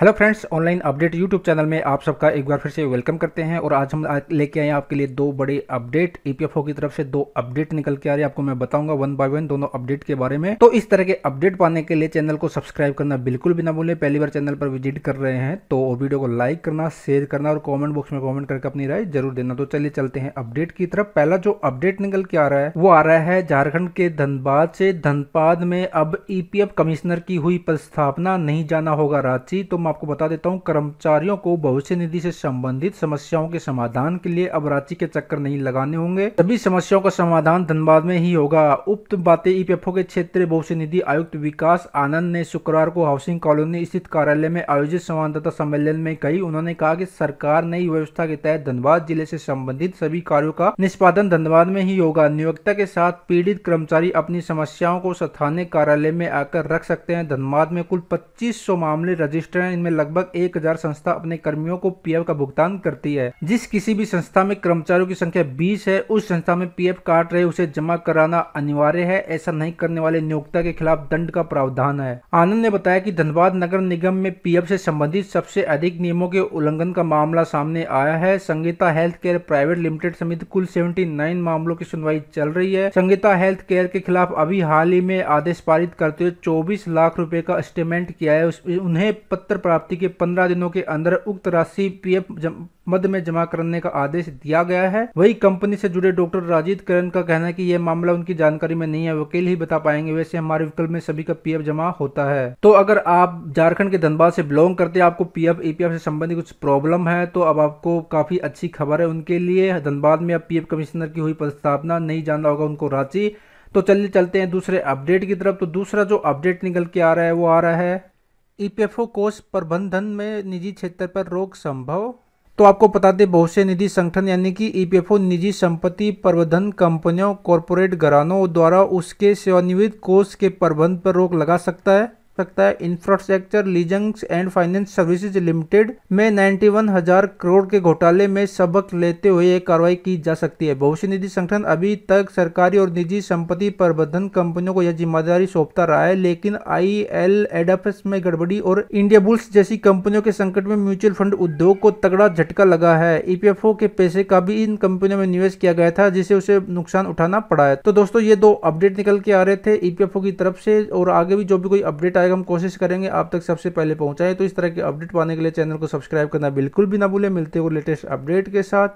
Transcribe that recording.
Hello friends online update YouTube channel में आप सबका एक बार फिर से वेलकम करते हैं और आज हम लेके आए हैं आपके लिए दो बड़े अपडेट ईपीएफओ की तरफ़ से दो अपडेट निकल के आ रहे हैं। आपको मैं बताऊँगा वन बाय वन दोनों अपडेट के बारे में। तो इस तरह के अपडेट पाने के लिए चैनल को सब्सक्राइब करना बिल्कुल भी ना भूलें। पहली बार चैनल पर विज़िट कर रहे हैं तो वीडियो को लाइक करना शेयर करना और कॉमेंट बॉक्स में कॉमेंट करके अपनी राय ज़रूर देना। तो चलिए चलते हैं अपडेट की तरफ़। पहला जो अपडेट निकल के आ रहा है, वो आ रहा है झारखंड के धनबाद से। धनबाद में अब ईपीएफ कमिश्नर की हुई प्रस्थापना नहीं जाना होगा रांची। तो आपको बता देता हूँ, कर्मचारियों को भविष्य निधि से संबंधित समस्याओं के समाधान के लिए अब रांची के चक्कर नहीं लगाने होंगे। सभी समस्याओं का समाधान धनबाद में ही होगा। उक्त बातें ईपीएफओ के क्षेत्रीय भविष्य निधि आयुक्त विकास आनंद ने शुक्रवार को हाउसिंग कॉलोनी स्थित कार्यालय में आयोजित संवाददाता सम्मेलन में कही। उन्होंने कहा की सरकार नई व्यवस्था के तहत धनबाद ज़िले से संबंधित सभी कार्यो का निष्पादन धनबाद में ही होगा। नियोक्ता के साथ पीड़ित कर्मचारी अपनी समस्याओं को स्थानीय कार्यालय में आकर रख सकते हैं। धनबाद में कुल पच्चीस मामले रजिस्टर इनमें लगभग एक हज़ार संस्था अपने कर्मियों को पीएफ का भुगतान करती है। जिस किसी भी संस्था में कर्मचारियों की संख्या 20 है, उस संस्था में पीएफ काट रहे, उसे जमा कराना अनिवार्य है। ऐसा नहीं करने वाले नियोक्ता के खिलाफ दंड का प्रावधान है। आनंद ने बताया की धनबाद नगर निगम में पीएफ से संबंधित सबसे अधिक नियमों के उल्लंघन का मामला सामने आया है। Sangeeta health care private limited समेत कुल सेवेंटी मामलों की सुनवाई चल रही है। संगीता हेल्थ केयर के खिलाफ अभी हाल ही में आदेश पारित करते हुए चौबीस लाख रुपए का स्टेटमेंट किया है। उन्हें पत्र प्राप्ति के पंद्रह दिनों के अंदर उक्त राशि पीएफ मद में जमा करने का आदेश दिया गया है। वही कंपनी से जुड़े डॉक्टर राजीव करण का कहना है कि यह मामला उनकी जानकारी में नहीं है वकील ही बता पाएँगे। वैसे हमारे विकल्प में सभी का पीएफ जमा होता है। तो अगर आप झारखंड के धनबाद से बिलोंग करते हैं, आपको पीएफ ईपीएफ से संबंधित कुछ प्रॉब्लम है तो अब आपको काफ़ी अच्छी खबर है उनके लिए। धनबाद में अब पीएफ कमिश्नर की हुई प्रस्तावना नहीं जाना होगा उनको रांची। तो चलिए चलते हैं दूसरे अपडेट की तरफ़। तो दूसरा जो अपडेट निकल के आ रहा है, वो आ रहा है ईपीएफओ कोष प्रबंधन में निजी क्षेत्र पर रोक संभव? तो आपको बता दें बहुत से निधि संगठन यानी कि ईपीएफओ निजी संपत्ति प्रबंधन कंपनियों, कॉरपोरेट घरानों द्वारा उसके सेवानिवृत्त कोष के प्रबंध पर रोक लगा सकता है। सकता है। Infrastructure leasings and finance services limited में 91 हज़ार करोड़ के घोटाले में सबक लेते हुए ये कार्रवाई की जा सकती है। भविष्य निधि संगठन अभी तक सरकारी और निजी संपत्ति प्रबंधन कंपनियों को यह ज़िम्मेदारी सौंपता रहा है, लेकिन आई एल में गड़बड़ी और इंडिया बुल्स जैसी कंपनियों के संकट में म्यूचुअल फंड उद्योग को तगड़ा झटका लगा है। ईपीएफओ के पैसे का भी इन कंपनियों में निवेश किया गया था, जिसे उसे नुकसान उठाना पड़ा है। तो दोस्तों, ये दो अपडेट निकल के आ रहे थे ईपीएफओ की तरफ़ से, और आगे भी जो भी कोई अपडेट आएगा हम कोशिश करेंगे आप तक सबसे पहले पहुंचाएँ। तो इस तरह के अपडेट पाने के लिए चैनल को सब्सक्राइब करना बिल्कुल भी ना भूलें। मिलते हो लेटेस्ट अपडेट के साथ।